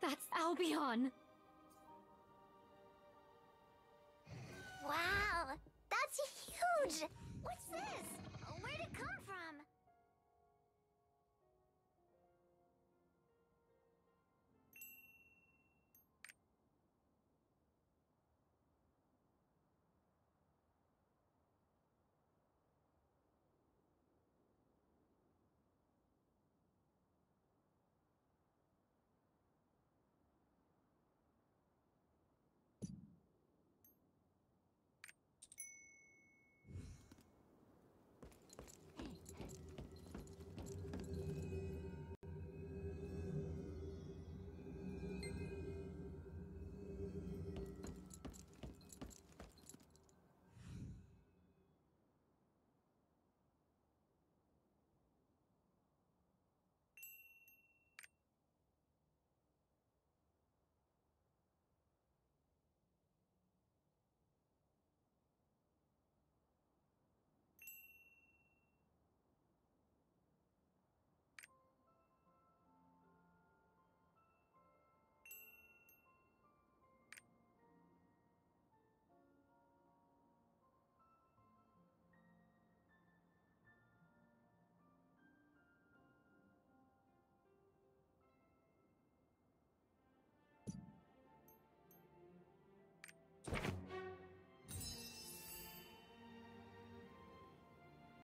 That's Albion!